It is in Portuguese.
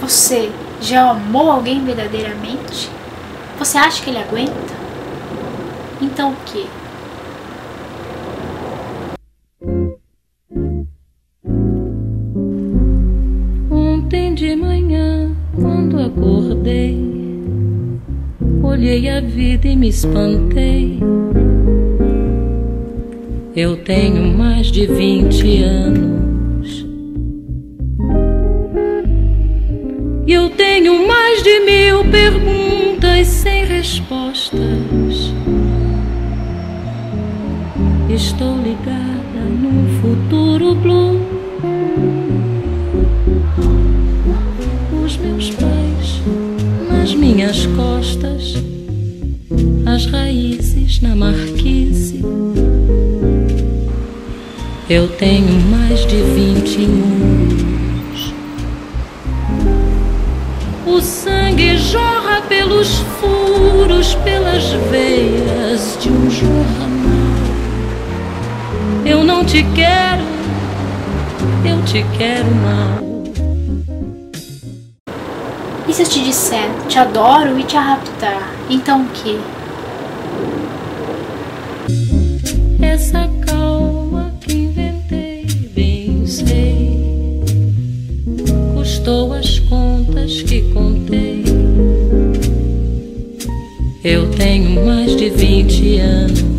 Você já amou alguém verdadeiramente? Você acha que ele aguenta? Então o que? Ontem de manhã, quando acordei, olhei a vida e me espantei. Eu tenho mais de vinte anos. Eu tenho mais de mil perguntas sem respostas. Estou ligada num futuro blue. Os meus pais nas minhas costas, as raízes na marquise. Eu tenho mais de vinte anos. O sangue jorra pelos furos, pelas veias de um jornal. Eu não te quero, eu te quero mal. E se eu te disser, te adoro e te raptar, então o que? Essa custou as contas que contei. Eu tenho mais de vinte anos.